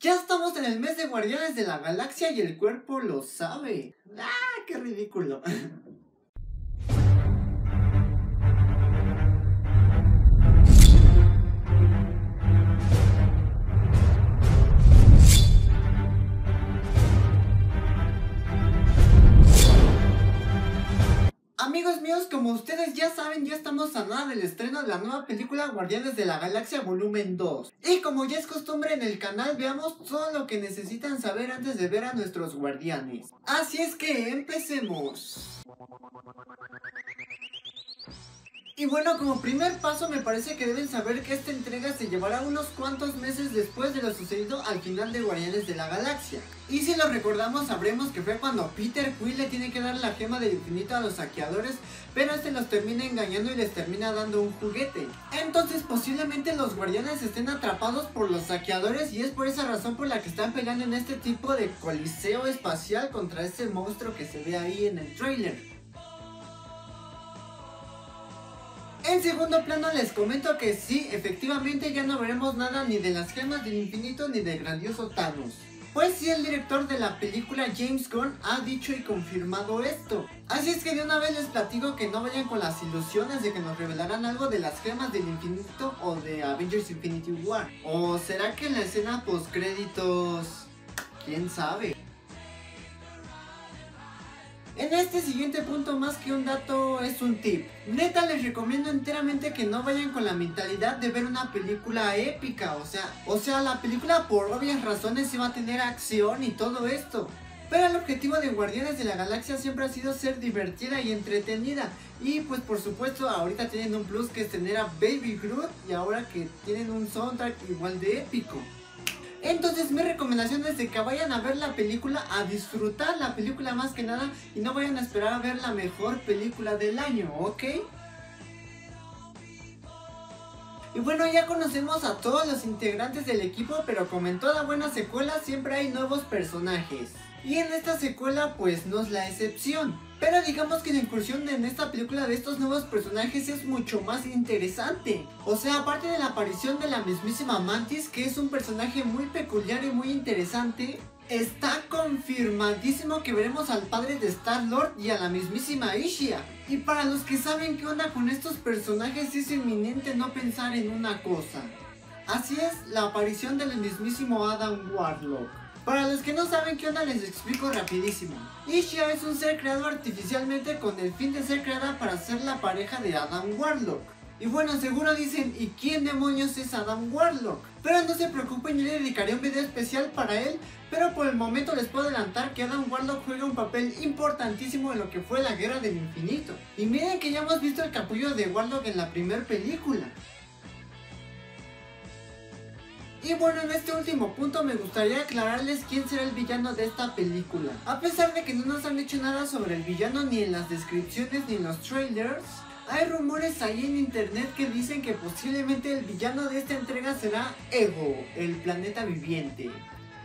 Ya estamos en el mes de Guardianes de la Galaxia y el cuerpo lo sabe. ¡Ah, qué ridículo! Amigos míos, como ustedes ya saben, ya estamos a nada del estreno de la nueva película Guardianes de la Galaxia Volumen 2. Y como ya es costumbre en el canal, veamos todo lo que necesitan saber antes de ver a nuestros guardianes. Así es que empecemos. Y bueno, como primer paso me parece que deben saber que esta entrega se llevará unos cuantos meses después de lo sucedido al final de Guardianes de la Galaxia. Y si lo recordamos sabremos que fue cuando Peter Quill le tiene que dar la gema del infinito a los saqueadores, pero este los termina engañando y les termina dando un juguete. Entonces posiblemente los guardianes estén atrapados por los saqueadores y es por esa razón por la que están peleando en este tipo de coliseo espacial contra ese monstruo que se ve ahí en el trailer. En segundo plano les comento que sí, efectivamente ya no veremos nada ni de las gemas del infinito ni del grandioso Thanos. Pues sí, el director de la película James Gunn ha dicho y confirmado esto. Así es que de una vez les platico que no vayan con las ilusiones de que nos revelarán algo de las gemas del infinito o de Avengers Infinity War. ¿O será que en la escena post créditos... quién sabe? En este siguiente punto más que un dato es un tip. Neta les recomiendo enteramente que no vayan con la mentalidad de ver una película épica, o sea, o sea, la película por obvias razones iba a tener acción y todo esto. Pero el objetivo de Guardianes de la Galaxia siempre ha sido ser divertida y entretenida. Y pues por supuesto ahorita tienen un plus que es tener a Baby Groot y ahora que tienen un soundtrack igual de épico. Entonces mi recomendación es de que vayan a ver la película, a disfrutar la película más que nada y no vayan a esperar a ver la mejor película del año, ¿ok? Y bueno, ya conocemos a todos los integrantes del equipo, pero como en toda buena secuela siempre hay nuevos personajes. Y en esta secuela pues no es la excepción. Pero digamos que la incursión en esta película de estos nuevos personajes es mucho más interesante. O sea, aparte de la aparición de la mismísima Mantis, que es un personaje muy peculiar y muy interesante, está confirmadísimo que veremos al padre de Star-Lord y a la mismísima Ishia. Y para los que saben qué onda con estos personajes es inminente no pensar en una cosa. Así es, la aparición del mismísimo Adam Warlock. Para los que no saben qué onda les explico rapidísimo. Ishia es un ser creado artificialmente con el fin de ser creada para ser la pareja de Adam Warlock. Y bueno, seguro dicen, ¿y quién demonios es Adam Warlock? Pero no se preocupen, yo le dedicaré un video especial para él, pero por el momento les puedo adelantar que Adam Warlock juega un papel importantísimo en lo que fue la Guerra del Infinito. Y miren que ya hemos visto el capullo de Warlock en la primera película. Y bueno, en este último punto me gustaría aclararles quién será el villano de esta película. A pesar de que no nos han dicho nada sobre el villano ni en las descripciones ni en los trailers, hay rumores ahí en internet que dicen que posiblemente el villano de esta entrega será Ego, el planeta viviente.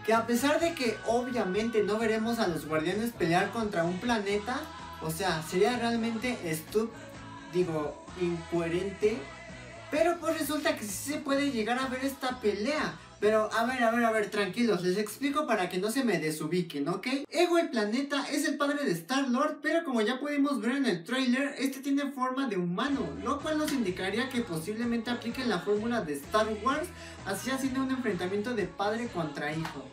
Que a pesar de que obviamente no veremos a los guardianes pelear contra un planeta, o sea, sería realmente estúpido, digo, incoherente pero pues resulta que sí se puede llegar a ver esta pelea. Pero a ver, a ver, a ver, tranquilos, les explico para que no se me desubiquen, ¿ok? Ego el planeta es el padre de Star-Lord, pero como ya pudimos ver en el trailer, este tiene forma de humano, lo cual nos indicaría que posiblemente apliquen la fórmula de Star Wars, así haciendo un enfrentamiento de padre contra hijo.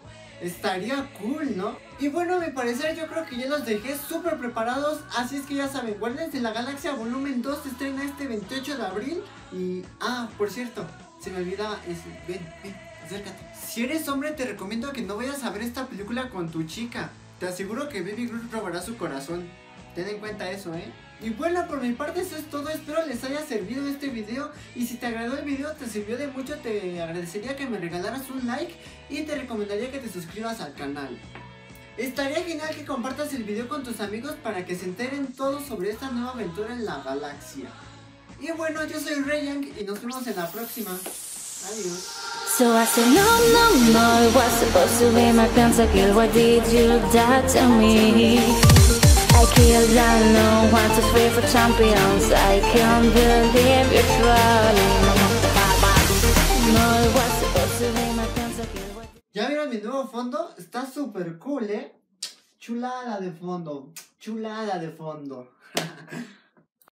Estaría cool, ¿no? Y bueno, a mi parecer yo creo que ya los dejé súper preparados, así es que ya saben, Guardians de la Galaxia Volumen 2 se estrena este 28 de abril y... Ah, por cierto, se me olvidaba ese... Ven, ven, Si eres hombre te recomiendo que no vayas a ver esta película con tu chica. Te aseguro que Baby Groot robará su corazón. Ten en cuenta eso, ¿eh? Y bueno, por mi parte eso es todo, espero les haya servido este video y si te agradó el video, te sirvió de mucho, te agradecería que me regalaras un like y te recomendaría que te suscribas al canal. Estaría genial que compartas el video con tus amigos para que se enteren todos sobre esta nueva aventura en la galaxia. Y bueno, yo soy Rayang y nos vemos en la próxima. Adiós. So I said no, no, no, it was supposed to be my pentakill, why did you die to me? I killed no one to free for champions, I can't believe you're trolling No, it was supposed to be my ¿Ya vieron mi nuevo fondo? Está súper cool, ¿eh? Chulada de fondo. Chulada de fondo.